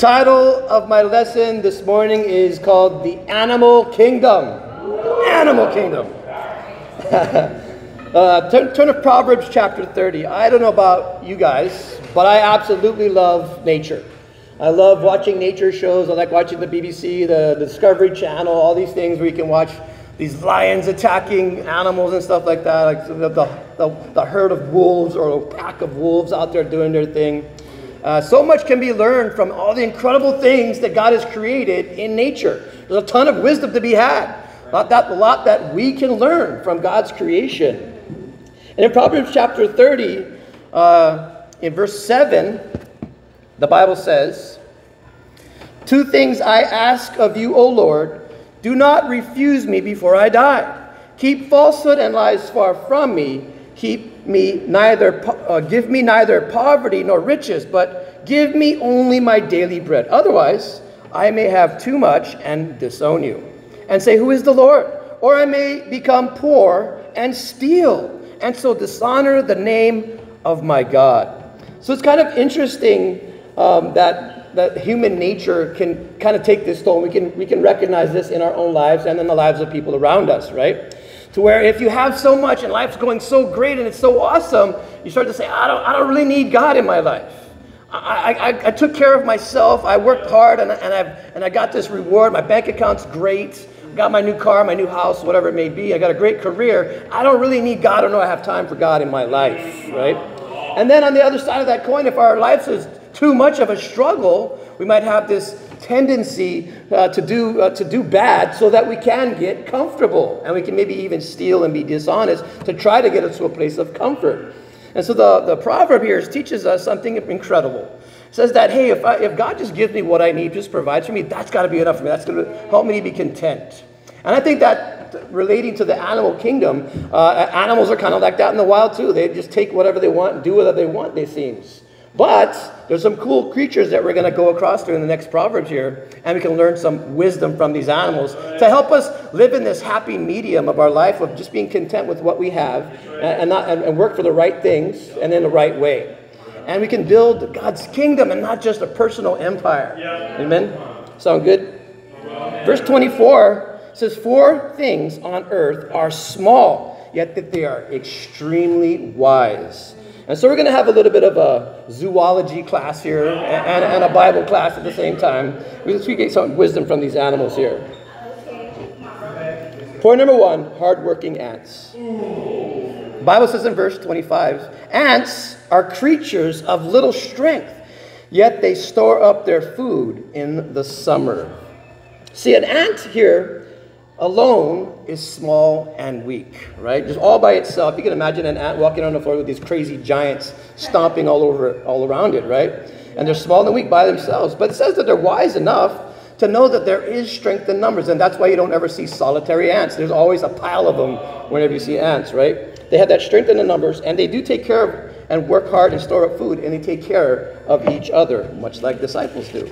title of my lesson this morning is called The Animal Kingdom. Animal Kingdom. uh, turn, turn to Proverbs chapter 30. I don't know about you guys, but I absolutely love nature. I love watching nature shows. I like watching the BBC, the, the Discovery Channel, all these things where you can watch these lions attacking animals and stuff like that, like the, the, the, herd of wolves or a pack of wolves out there doing their thing. Uh, so much can be learned from all the incredible things that God has created in nature. There's a ton of wisdom to be had. Not that a lot that we can learn from God's creation. And in Proverbs chapter 30, uh, in verse 7, the Bible says, Two things I ask of you, O Lord do not refuse me before I die. Keep falsehood and lies far from me. Keep me neither, uh, give me neither poverty nor riches, but give me only my daily bread. Otherwise, I may have too much and disown you, and say, Who is the Lord? Or I may become poor and steal, and so dishonor the name of my God. So it's kind of interesting um, that that human nature can kind of take this toll. We can, we can recognize this in our own lives and in the lives of people around us, right? To where if you have so much and life's going so great and it's so awesome, you start to say, I don't, I don't really need God in my life. I, I, I took care of myself. I worked hard and, and, I've, and I got this reward. My bank account's great. I got my new car, my new house, whatever it may be. I got a great career. I don't really need God. I don't know I have time for God in my life, right? And then on the other side of that coin, if our life is too much of a struggle, we might have this tendency uh, to, do, uh, to do bad so that we can get comfortable. And we can maybe even steal and be dishonest to try to get us to a place of comfort. And so the, the proverb here teaches us something incredible. It says that, hey, if, I, if God just gives me what I need, just provides for me, that's got to be enough for me. That's going to help me to be content. And I think that relating to the animal kingdom, uh, animals are kind of like that in the wild too. They just take whatever they want and do whatever they want, it seems. But there's some cool creatures that we're going to go across to in the next Proverbs here, and we can learn some wisdom from these animals to help us live in this happy medium of our life of just being content with what we have and, not, and work for the right things and in the right way. And we can build God's kingdom and not just a personal empire. Amen? Sound good? Verse 24 says, Four things on earth are small, yet that they are extremely wise. And so we're going to have a little bit of a zoology class here and, and a Bible class at the same time. We just get some wisdom from these animals here. Point number one hardworking ants. The Bible says in verse 25 ants are creatures of little strength, yet they store up their food in the summer. See, an ant here alone is small and weak, right? Just all by itself. You can imagine an ant walking on the floor with these crazy giants stomping all over, all around it, right? And they're small and weak by themselves. But it says that they're wise enough to know that there is strength in numbers, and that's why you don't ever see solitary ants. There's always a pile of them whenever you see ants, right? They have that strength in the numbers, and they do take care of and work hard and store up food, and they take care of each other, much like disciples do.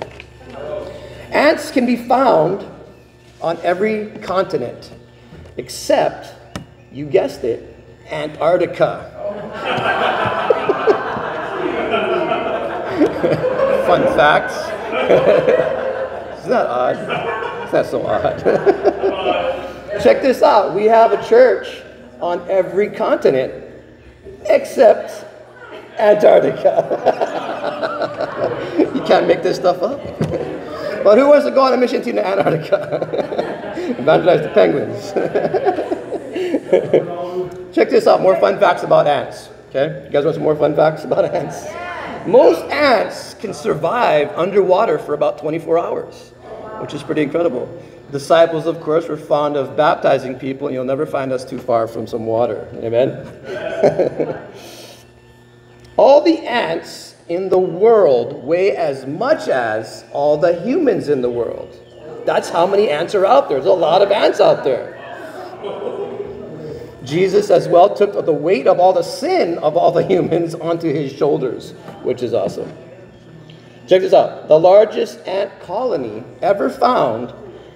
Ants can be found on every continent except, you guessed it, Antarctica. Fun facts. Isn't that odd? It's not so odd. Check this out. We have a church on every continent except Antarctica. you can't make this stuff up. But who wants to go on a mission to Antarctica? Evangelize the penguins. Check this out more fun facts about ants. Okay? You guys want some more fun facts about ants? Most ants can survive underwater for about 24 hours, which is pretty incredible. Disciples, of course, were fond of baptizing people, and you'll never find us too far from some water. Amen? All the ants in the world weigh as much as all the humans in the world. That's how many ants are out there. There's a lot of ants out there. Jesus, as well, took the weight of all the sin of all the humans onto his shoulders, which is awesome. Check this out. The largest ant colony ever found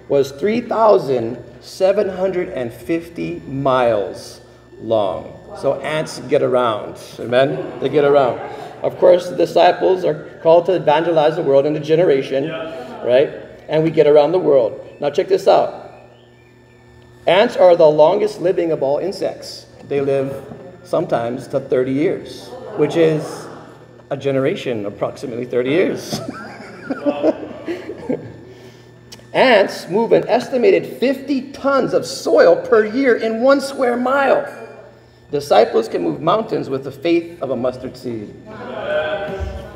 was 3,750 miles long. So ants get around. Amen? They get around. Of course, the disciples are called to evangelize the world in a generation, right? And we get around the world. Now, check this out. Ants are the longest living of all insects. They live sometimes to 30 years, which is a generation, approximately 30 years. Ants move an estimated 50 tons of soil per year in one square mile. Disciples can move mountains with the faith of a mustard seed.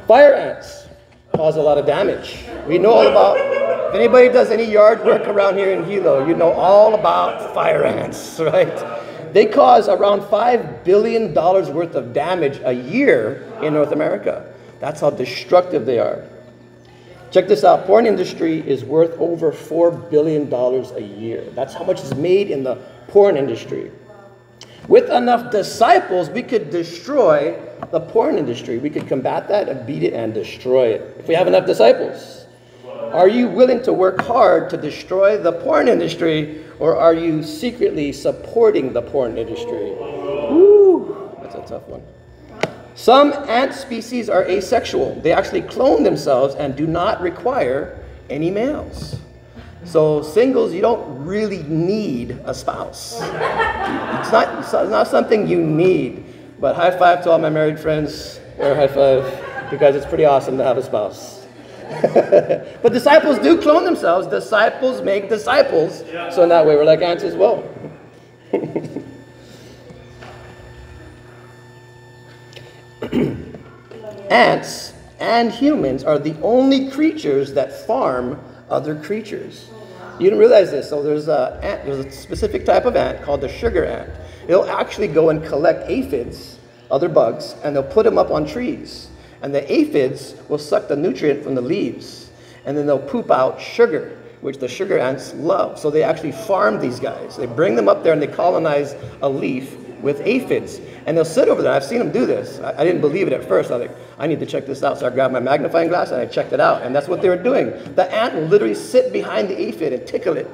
Fire ants cause a lot of damage. We know all about, if anybody does any yard work around here in Hilo, you know all about fire ants, right? They cause around $5 billion worth of damage a year in North America. That's how destructive they are. Check this out. Porn industry is worth over $4 billion a year. That's how much is made in the porn industry. With enough disciples, we could destroy the porn industry. We could combat that and beat it and destroy it. If we have enough disciples. Are you willing to work hard to destroy the porn industry, or are you secretly supporting the porn industry? Woo, that's a tough one. Some ant species are asexual. They actually clone themselves and do not require any males. So singles, you don't really need a spouse. It's not, it's not something you need. But high five to all my married friends, or high five, because it's pretty awesome to have a spouse. but disciples do clone themselves. Disciples make disciples. So in that way, we're like ants as well. ants and humans are the only creatures that farm other creatures. You didn't realize this. So there's a, ant, there's a specific type of ant called the sugar ant. It'll actually go and collect aphids, other bugs, and they'll put them up on trees. And the aphids will suck the nutrient from the leaves, and then they'll poop out sugar, which the sugar ants love. So they actually farm these guys. They bring them up there and they colonize a leaf with aphids. And they'll sit over there. I've seen them do this. I, I, didn't believe it at first. I was like, I need to check this out. So I grabbed my magnifying glass and I checked it out. And that's what they were doing. The ant will literally sit behind the aphid and tickle it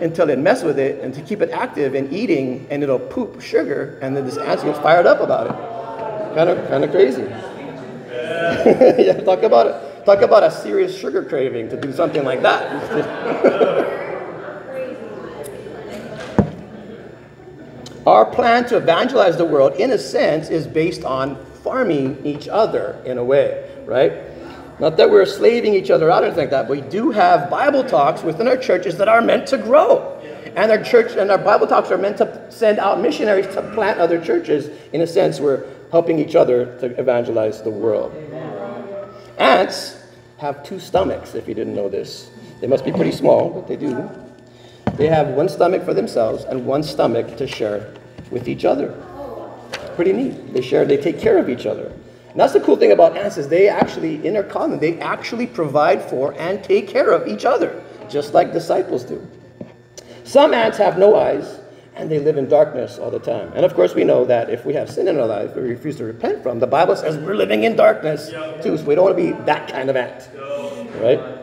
until it mess with it and to keep it active and eating and it'll poop sugar and then this ant gets fired up about it. Kind of kind of crazy. yeah, talk about it. Talk about a serious sugar craving to do something like that. Our plan to evangelize the world, in a sense, is based on farming each other in a way, right? Not that we're slaving each other out or anything like that, but we do have Bible talks within our churches that are meant to grow. And our church and our Bible talks are meant to send out missionaries to plant other churches. In a sense, we're helping each other to evangelize the world. Ants have two stomachs, if you didn't know this. They must be pretty small, but they do. They have one stomach for themselves and one stomach to share with each other. Pretty neat. They share, they take care of each other. And that's the cool thing about ants is they actually, in their common, they actually provide for and take care of each other, just like disciples do. Some ants have no eyes, and they live in darkness all the time. And of course, we know that if we have sin in our life we refuse to repent from, the Bible says we're living in darkness too. So we don't want to be that kind of ant, right?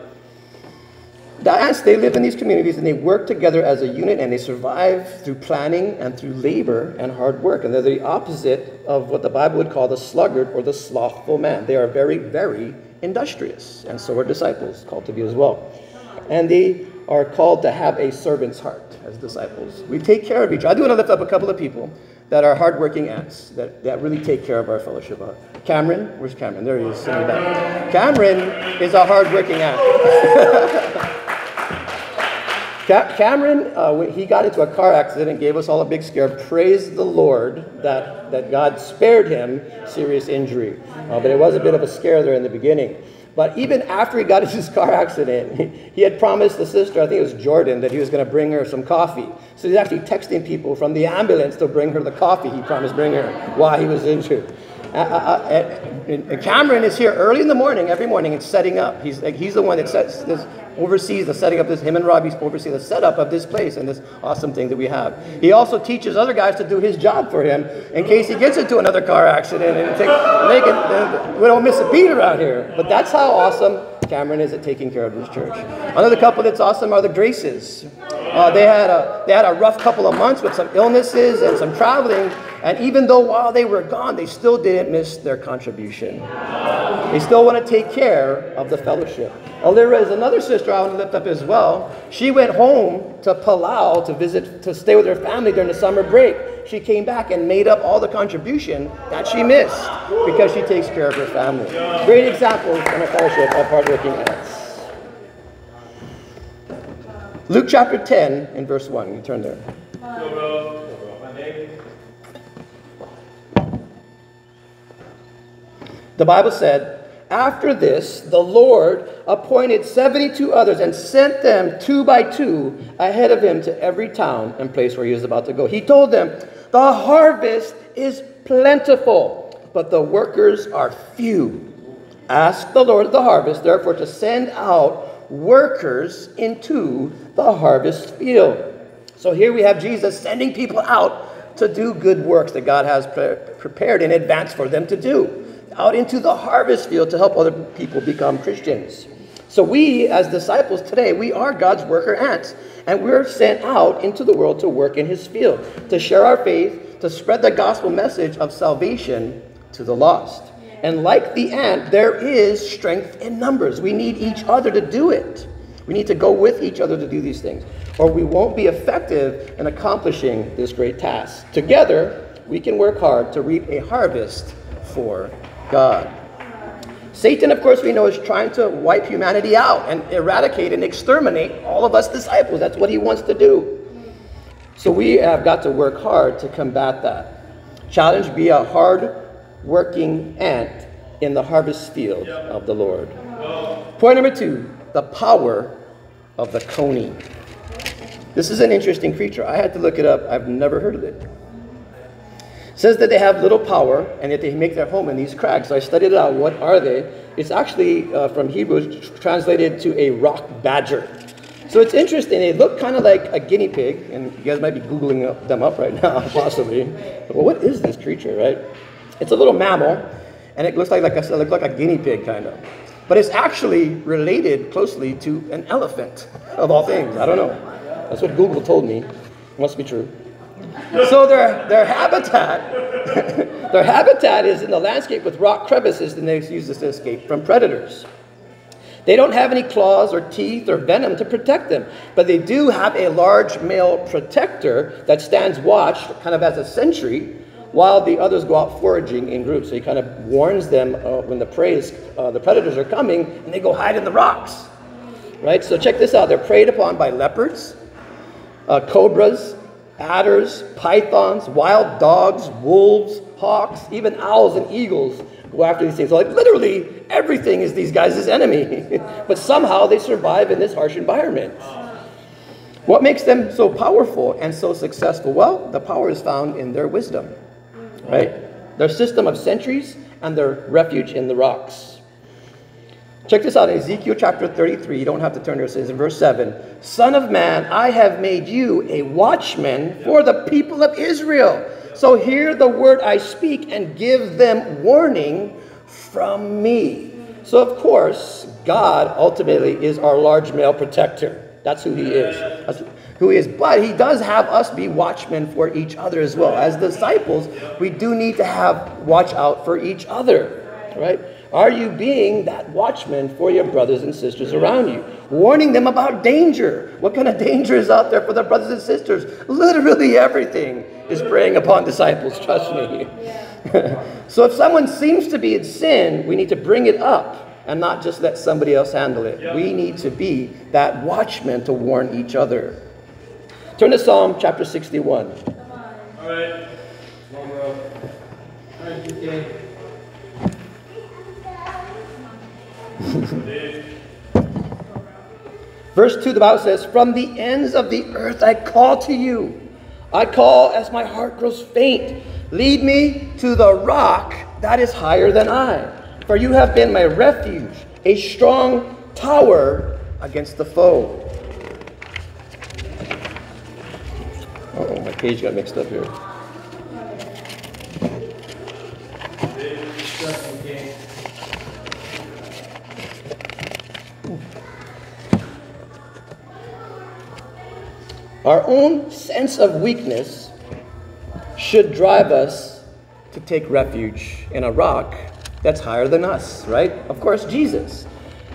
Ants, they live in these communities and they work together as a unit and they survive through planning and through labor and hard work. And they're the opposite of what the Bible would call the sluggard or the slothful man. They are very, very industrious. And so are disciples called to be as well. And they are called to have a servant's heart as disciples. We take care of each other. I do want to lift up a couple of people that are hardworking ants that, that really take care of our fellowship. Uh, Cameron, where's Cameron? There he is. Cameron is a hardworking ant. Cameron, uh, he got into a car accident and gave us all a big scare. Praise the Lord that, that God spared him serious injury. Uh, but it was a bit of a scare there in the beginning. But even after he got into his car accident, he had promised the sister, I think it was Jordan, that he was going to bring her some coffee. So he's actually texting people from the ambulance to bring her the coffee he promised bring her while he was injured. Uh, uh, uh Cameron is here early in the morning, every morning, and setting up. He's, like, he's the one that sets this, oversees the setting up this, him and Robbie oversee the setup of this place and this awesome thing that we have. He also teaches other guys to do his job for him in case he gets into another car accident and take, can, we don't miss a beat around here. But that's how awesome Cameron is at taking care of his church. Another couple that's awesome are the Graces. Uh, they, had a, they had a rough couple of months with some illnesses and some traveling, And even though while they were gone, they still didn't miss their contribution. They still want to take care of the fellowship. There is another sister I want to lift up as well. She went home to Palau to visit, to stay with her family during the summer break. She came back and made up all the contribution that she missed because she takes care of her family. Great example in a fellowship of hardworking ants. Luke chapter 10 and verse 1. You turn there. The Bible said, After this, the Lord appointed 72 others and sent them two by two ahead of him to every town and place where he was about to go. He told them, The harvest is plentiful, but the workers are few. Ask the Lord of the harvest, therefore, to send out workers into the harvest field. So here we have Jesus sending people out to do good works that God has pre- prepared in advance for them to do out into the harvest field to help other people become Christians. So we, as disciples today, we are God's worker ants. And we're sent out into the world to work in his field, to share our faith, to spread the gospel message of salvation to the lost. And like the ant, there is strength in numbers. We need each other to do it. We need to go with each other to do these things, or we won't be effective in accomplishing this great task. Together, we can work hard to reap a harvest for God. Satan, of course, we know is trying to wipe humanity out and eradicate and exterminate all of us disciples. That's what he wants to do. So we have got to work hard to combat that. Challenge be a hard working ant in the harvest field of the Lord. Point number two the power of the coney. This is an interesting creature. I had to look it up, I've never heard of it says that they have little power and that they make their home in these crags. So I studied it out. What are they? It's actually uh, from Hebrew translated to a rock badger. So it's interesting. They look kind of like a guinea pig, and you guys might be googling up, them up right now, possibly. Well, what is this creature, right? It's a little mammal, and it looks like, like I said, it looks like a guinea pig kind of. But it's actually related closely to an elephant, of all things. I don't know. That's what Google told me. Must be true. So their, their habitat, their habitat is in the landscape with rock crevices, and they use this to escape from predators. They don't have any claws or teeth or venom to protect them, but they do have a large male protector that stands watch, kind of as a sentry, while the others go out foraging in groups. So he kind of warns them uh, when the prey is, uh, the predators are coming, and they go hide in the rocks. Right. So check this out: they're preyed upon by leopards, uh, cobras, adders, pythons, wild dogs, wolves, hawks, even owls and eagles go after these things. So like literally everything is these guys' enemy. but somehow they survive in this harsh environment. What makes them so powerful and so successful? Well, the power is found in their wisdom, right? Their system of sentries and their refuge in the rocks. Check this out Ezekiel chapter 33. You don't have to turn. It says in verse 7 Son of man, I have made you a watchman for the people of Israel. So hear the word I speak and give them warning from me. So, of course, God ultimately is our large male protector. That's who he is. That's who he is. But he does have us be watchmen for each other as well. As disciples, we do need to have watch out for each other, right? Are you being that watchman for your brothers and sisters around you? Warning them about danger. What kind of danger is out there for their brothers and sisters? Literally everything is preying upon disciples, trust me. so if someone seems to be in sin, we need to bring it up and not just let somebody else handle it. We need to be that watchman to warn each other. Turn to Psalm chapter 61. All right. All right, Verse 2, the Bible says, From the ends of the earth I call to you. I call as my heart grows faint. Lead me to the rock that is higher than I. For you have been my refuge, a strong tower against the foe. oh, my page got mixed up here. Our own sense of weakness should drive us to take refuge in a rock that's higher than us, right? Of course, Jesus.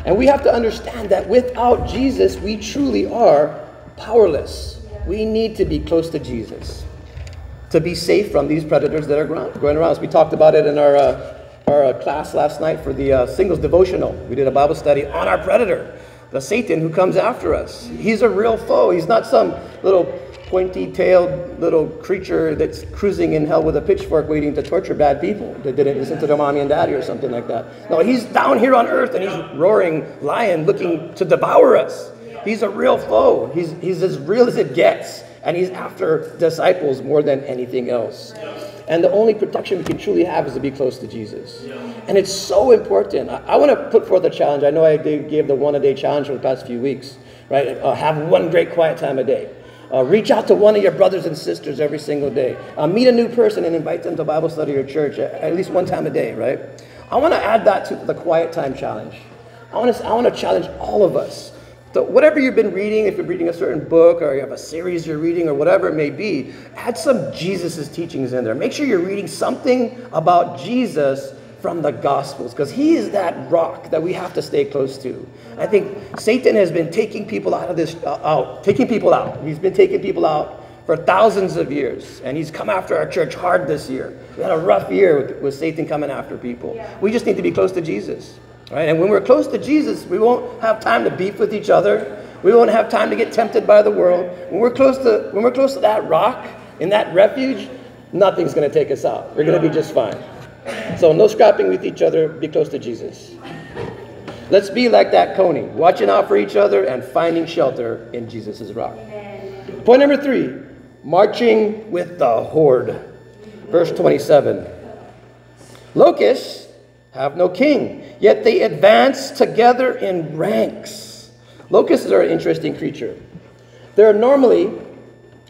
And we have to understand that without Jesus, we truly are powerless. We need to be close to Jesus to be safe from these predators that are going around. So we talked about it in our, uh, our uh, class last night for the uh, singles devotional. We did a Bible study on our predator, the Satan who comes after us. He's a real foe. He's not some little pointy-tailed little creature that's cruising in hell with a pitchfork waiting to torture bad people that didn't listen to their mommy and daddy or something like that. No, he's down here on earth and he's roaring lion looking to devour us. He's a real foe. He's, he's as real as it gets. And he's after disciples more than anything else. And the only protection we can truly have is to be close to Jesus. And it's so important. I, I want to put forth a challenge. I know I gave the one a day challenge for the past few weeks, right? Uh, have one great quiet time a day. Uh, reach out to one of your brothers and sisters every single day. Uh, meet a new person and invite them to Bible study or church at, at least one time a day, right? I want to add that to the quiet time challenge. I want to, I want to challenge all of us so whatever you've been reading, if you're reading a certain book or you have a series you're reading or whatever it may be, add some Jesus' teachings in there. Make sure you're reading something about Jesus from the Gospels because he is that rock that we have to stay close to. I think Satan has been taking people out of this, uh, out, taking people out. He's been taking people out for thousands of years, and he's come after our church hard this year. We had a rough year with, with Satan coming after people. Yeah. We just need to be close to Jesus. Right? And when we're close to Jesus, we won't have time to beef with each other. We won't have time to get tempted by the world. When we're close to, when we're close to that rock, in that refuge, nothing's going to take us out. We're going to be just fine. So no scrapping with each other. Be close to Jesus. Let's be like that coney, watching out for each other and finding shelter in Jesus' rock. Point number three, marching with the horde. Verse 27. Locusts have no king, yet they advance together in ranks. Locusts are an interesting creature. They're normally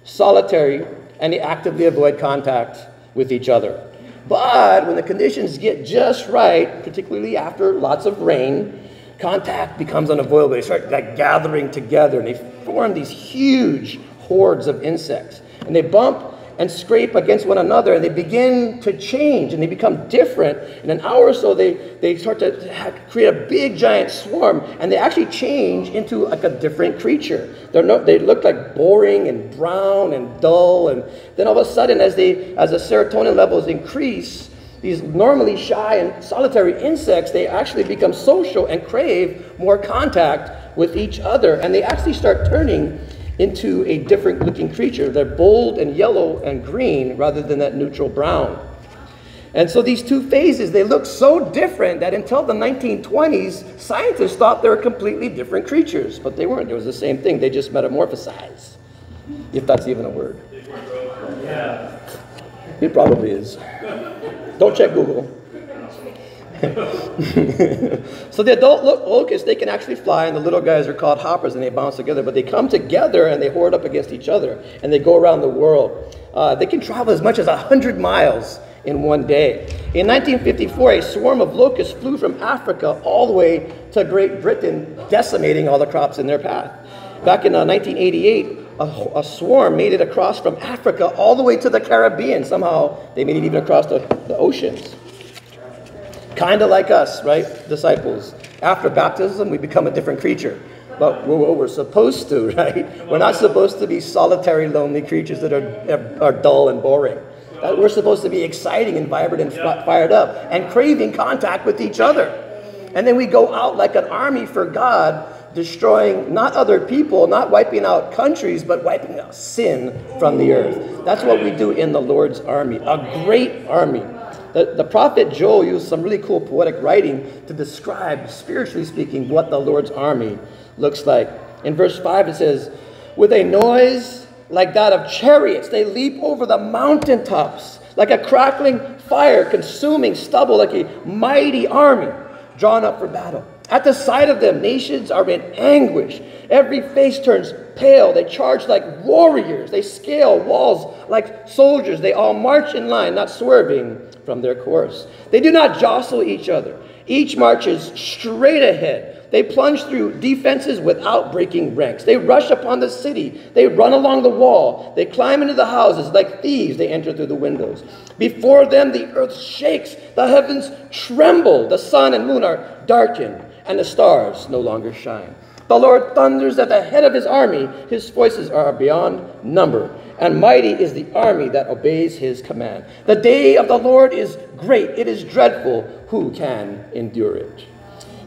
solitary and they actively avoid contact with each other. But when the conditions get just right, particularly after lots of rain, contact becomes unavoidable. They start like gathering together and they form these huge hordes of insects. And they bump and scrape against one another and they begin to change and they become different. In an hour or so, they, they start to create a big giant swarm and they actually change into like a different creature. They're no, they look like boring and brown and dull. And then all of a sudden, as, they, as the serotonin levels increase, these normally shy and solitary insects, they actually become social and crave more contact with each other. And they actually start turning into a different looking creature. They're bold and yellow and green rather than that neutral brown. And so these two phases, they look so different that until the 1920s, scientists thought they were completely different creatures, but they weren't. It was the same thing. They just metamorphosized, if that's even a word. Yeah. It probably is. Don't check Google. so the adult locusts, they can actually fly, and the little guys are called hoppers, and they bounce together. But they come together and they hoard up against each other, and they go around the world. Uh, they can travel as much as 100 miles in one day. In 1954, a swarm of locusts flew from Africa all the way to Great Britain, decimating all the crops in their path. Back in uh, 1988, a, a, swarm made it across from Africa all the way to the Caribbean. Somehow, they made it even across the, the oceans. Kind of like us, right? Disciples. After baptism, we become a different creature. But we're, we're supposed to, right? We're not supposed to be solitary, lonely creatures that are, are dull and boring. We're supposed to be exciting and vibrant and fired up and craving contact with each other. And then we go out like an army for God, destroying not other people, not wiping out countries, but wiping out sin from the earth. That's what we do in the Lord's army, a great army. The, the prophet Joel used some really cool poetic writing to describe, spiritually speaking, what the Lord's army looks like. In verse 5, it says, With a noise like that of chariots, they leap over the mountaintops, like a crackling fire, consuming stubble, like a mighty army drawn up for battle. At the sight of them, nations are in anguish. Every face turns pale. They charge like warriors. They scale walls like soldiers. They all march in line, not swerving from their course. They do not jostle each other. Each marches straight ahead. They plunge through defenses without breaking ranks. They rush upon the city. They run along the wall. They climb into the houses. Like thieves, they enter through the windows. Before them, the earth shakes. The heavens tremble. The sun and moon are darkened, and the stars no longer shine. The Lord thunders at the head of his army. His voices are beyond number. And mighty is the army that obeys his command. The day of the Lord is great. It is dreadful. Who can endure it?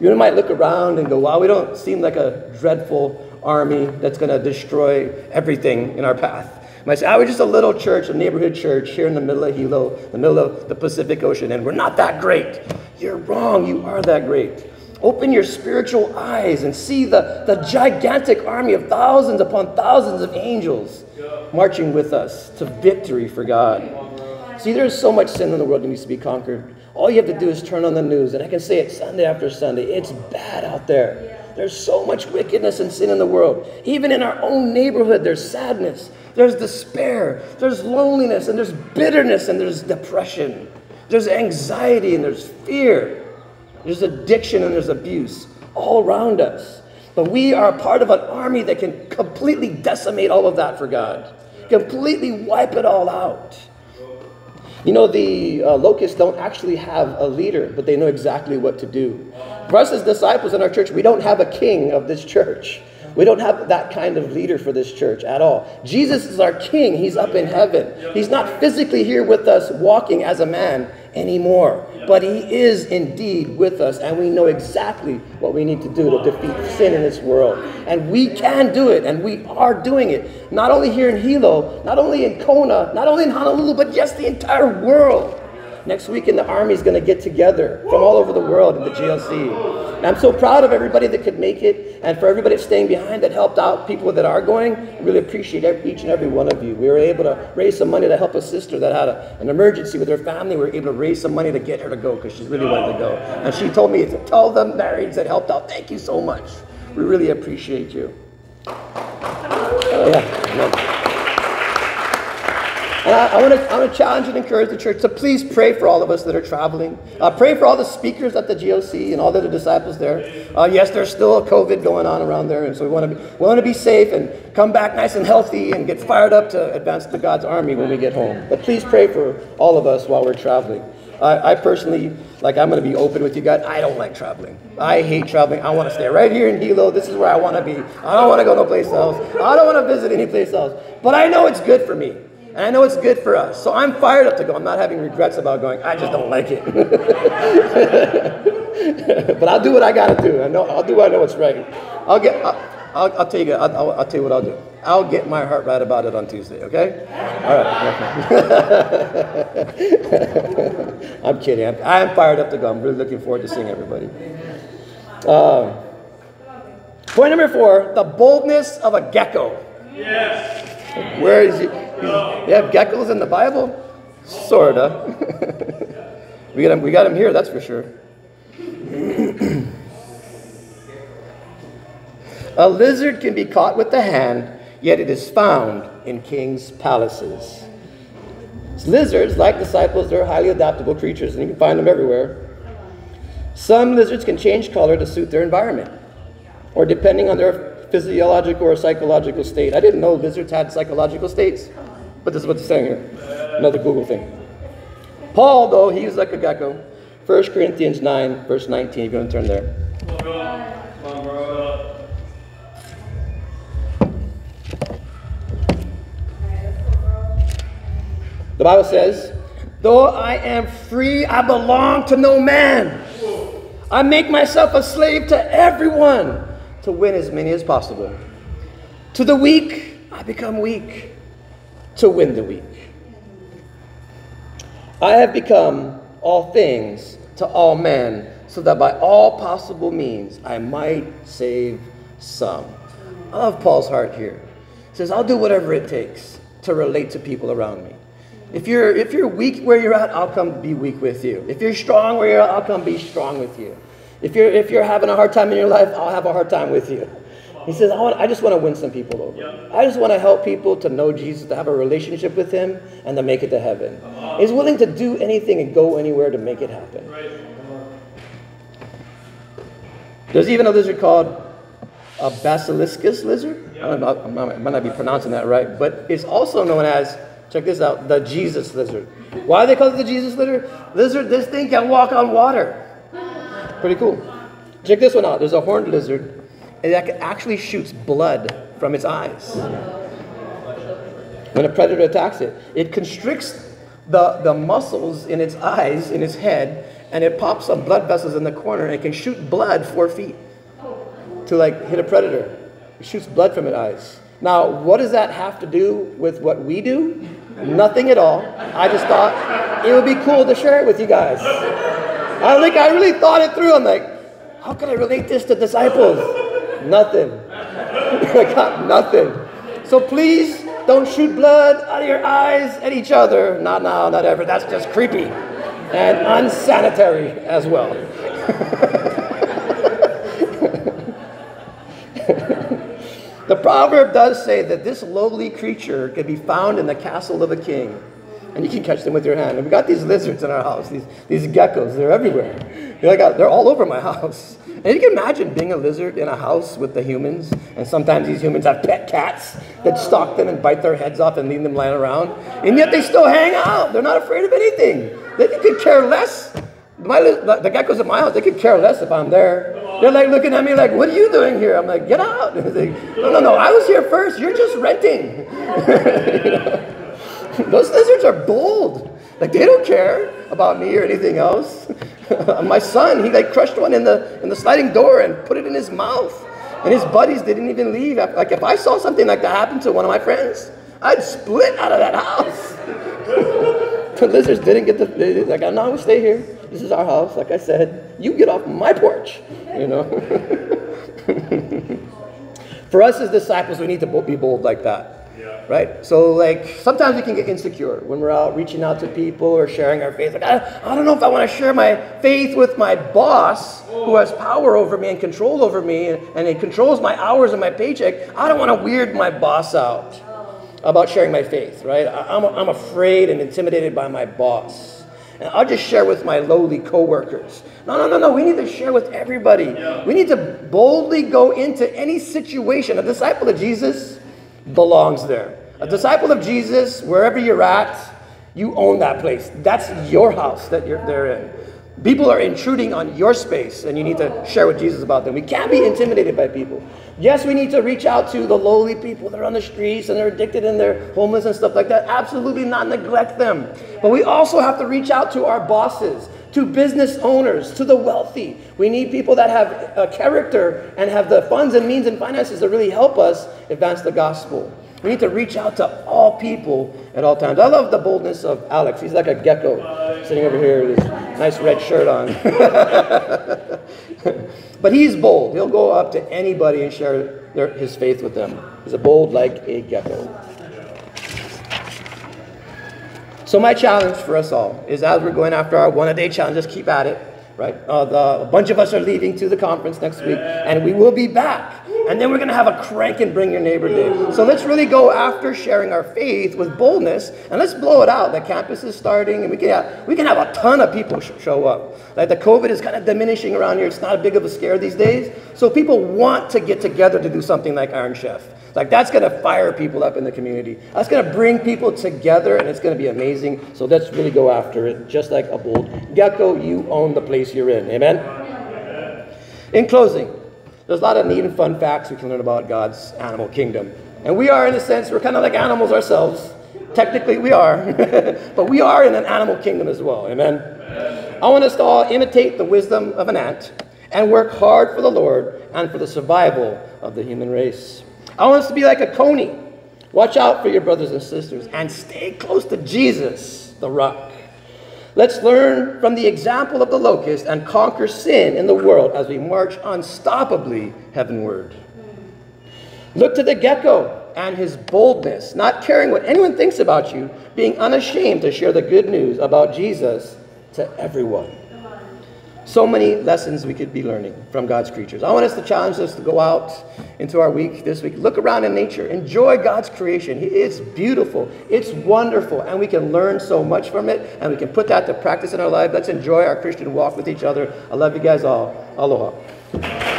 You might look around and go, wow, we don't seem like a dreadful army that's going to destroy everything in our path. You might say, oh, we're just a little church, a neighborhood church here in the middle of Hilo, the middle of the Pacific Ocean, and we're not that great. You're wrong. You are that great. Open your spiritual eyes and see the, the gigantic army of thousands upon thousands of angels marching with us to victory for God. See, there's so much sin in the world that needs to be conquered. All you have to do is turn on the news, and I can say it Sunday after Sunday. It's bad out there. There's so much wickedness and sin in the world. Even in our own neighborhood, there's sadness, there's despair, there's loneliness, and there's bitterness, and there's depression. There's anxiety, and there's fear. There's addiction, and there's abuse all around us. But we are part of an army that can completely decimate all of that for God, completely wipe it all out. You know, the uh, locusts don't actually have a leader, but they know exactly what to do. For us as disciples in our church, we don't have a king of this church. We don't have that kind of leader for this church at all. Jesus is our king. He's up in heaven. He's not physically here with us walking as a man anymore. But he is indeed with us, and we know exactly what we need to do to defeat sin in this world. And we can do it, and we are doing it. Not only here in Hilo, not only in Kona, not only in Honolulu, but yes, the entire world. Next weekend, the Army is going to get together from all over the world in the GLC. And I'm so proud of everybody that could make it and for everybody that's staying behind that helped out people that are going. I really appreciate each and every one of you. We were able to raise some money to help a sister that had a, an emergency with her family. We were able to raise some money to get her to go because she really wanted to go. And she told me to tell the marrieds that helped out, thank you so much. We really appreciate you. Yeah. And I, I want to challenge and encourage the church to please pray for all of us that are traveling. Uh, pray for all the speakers at the GLC and all the other disciples there. Uh, yes, there's still a COVID going on around there, and so we want to be, be safe and come back nice and healthy and get fired up to advance to God's army when we get home. But please pray for all of us while we're traveling. I, I personally, like, I'm going to be open with you guys. I don't like traveling. I hate traveling. I want to stay right here in Hilo. This is where I want to be. I don't want to go no place else. I don't want to visit any place else. But I know it's good for me. And I know it's good for us. So I'm fired up to go. I'm not having regrets about going. I just don't like it. but I'll do what I got to do. I know, I'll do what I know what's right. I'll get, I'll, I'll, I'll tell you, I'll, I'll, tell you what I'll do. I'll get my heart right about it on Tuesday, okay? All right. I'm kidding. I'm, I'm, fired up to go. I'm really looking forward to seeing everybody. Uh, point number four the boldness of a gecko. Yes. Where is he? You have geckos in the Bible? Sorta. we got him. We got him here. That's for sure. A lizard can be caught with the hand, yet it is found in kings' palaces. Lizards, like disciples, they're highly adaptable creatures, and you can find them everywhere. Some lizards can change color to suit their environment, or depending on their physiological or psychological state. I didn't know lizards had psychological states, but this is what they're saying here. Another Google thing. Paul, though, he's like a gecko. 1 Corinthians 9, verse 19, if you want to turn there. The Bible says, Though I am free, I belong to no man. I make myself a slave to everyone to win as many as possible. To the weak, I become weak to win the weak. I have become all things to all men, so that by all possible means I might save some. I love Paul's heart here. He says, I'll do whatever it takes to relate to people around me. If you're, if you're weak where you're at, I'll come be weak with you. If you're strong where you're at, I'll come be strong with you. If you're, if you're having a hard time in your life, I'll have a hard time with you. He says, I, want, I just want to win some people over. I just want to help people to know Jesus, to have a relationship with Him, and to make it to heaven. He's willing to do anything and go anywhere to make it happen. There's even a lizard called a basiliscus lizard. I know, I might not be pronouncing that right, but it's also known as, check this out, the Jesus lizard. Why they call it the Jesus lizard? Lizard, this thing can walk on water. Pretty cool. Check this one out. There's a horned lizard that actually shoots blood from its eyes. When a predator attacks it, it constricts the, the muscles in its eyes, in its head, and it pops some blood vessels in the corner and it can shoot blood four feet to like hit a predator. It shoots blood from its eyes. Now, what does that have to do with what we do? Nothing at all. I just thought it would be cool to share it with you guys. I think I really thought it through. I'm like, how can I relate this to disciples? Nothing. I got nothing. So please don't shoot blood out of your eyes at each other. Not now, not ever. That's just creepy and unsanitary as well. the proverb does say that this lowly creature can be found in the castle of a king and you can catch them with your hand. And we got these lizards in our house, these, these geckos, they're everywhere. They're, like, they're all over my house. And you can imagine being a lizard in a house with the humans, and sometimes these humans have pet cats that stalk them and bite their heads off and leave them lying around. And yet they still hang out. They're not afraid of anything. They could care less. My, the geckos at my house, they could care less if I'm there. They're like looking at me like, what are you doing here? I'm like, get out. Like, no, no, no, I was here first. You're just renting. Those lizards are bold. Like they don't care about me or anything else. My son, he like crushed one in the in the sliding door and put it in his mouth. And his buddies didn't even leave. Like if I saw something like that happen to one of my friends, I'd split out of that house. the lizards didn't get the they, like I'm not gonna stay here. This is our house. Like I said, you get off my porch. You know. For us as disciples, we need to be bold like that right? So like sometimes we can get insecure when we're out reaching out to people or sharing our faith. Like I, I don't know if I want to share my faith with my boss who has power over me and control over me and, and it controls my hours and my paycheck. I don't want to weird my boss out about sharing my faith, right? I, I'm, I'm afraid and intimidated by my boss. And I'll just share with my lowly coworkers. No, no, no, no. We need to share with everybody. Yeah. We need to boldly go into any situation. A disciple of Jesus belongs there. A disciple of Jesus, wherever you're at, you own that place. That's your house that you're there in. People are intruding on your space, and you need to share with Jesus about them. We can't be intimidated by people. Yes, we need to reach out to the lowly people that are on the streets and they're addicted and they're homeless and stuff like that. Absolutely not neglect them. But we also have to reach out to our bosses, to business owners, to the wealthy. We need people that have a character and have the funds and means and finances to really help us advance the gospel. We need to reach out to all people at all times. I love the boldness of Alex. He's like a gecko sitting over here with his nice red shirt on. but he's bold. He'll go up to anybody and share their, his faith with them. He's a bold like a gecko. So my challenge for us all is as we're going after our one-a-day challenge, just keep at it right? Uh, the, a bunch of us are leaving to the conference next week, and we will be back. And then we're going to have a crank and bring your neighbor day. So let's really go after sharing our faith with boldness, and let's blow it out. The campus is starting, and we can have, we can have a ton of people sh- show up. Like the COVID is kind of diminishing around here. It's not a big of a scare these days. So people want to get together to do something like Iron Chef. Like that's going to fire people up in the community. That's going to bring people together and it's going to be amazing. So let's really go after it, just like a bold gecko. You own the place you're in. Amen? In closing, there's a lot of neat and fun facts we can learn about God's animal kingdom. And we are, in a sense, we're kind of like animals ourselves. Technically, we are. but we are in an animal kingdom as well. Amen? I want us to all imitate the wisdom of an ant and work hard for the Lord and for the survival of the human race. I want us to be like a coney. Watch out for your brothers and sisters and stay close to Jesus, the rock. Let's learn from the example of the locust and conquer sin in the world as we march unstoppably heavenward. Look to the gecko and his boldness, not caring what anyone thinks about you, being unashamed to share the good news about Jesus to everyone. So many lessons we could be learning from God's creatures. I want us to challenge us to go out into our week this week. Look around in nature. Enjoy God's creation. It's beautiful. It's wonderful. And we can learn so much from it. And we can put that to practice in our life. Let's enjoy our Christian walk with each other. I love you guys all. Aloha.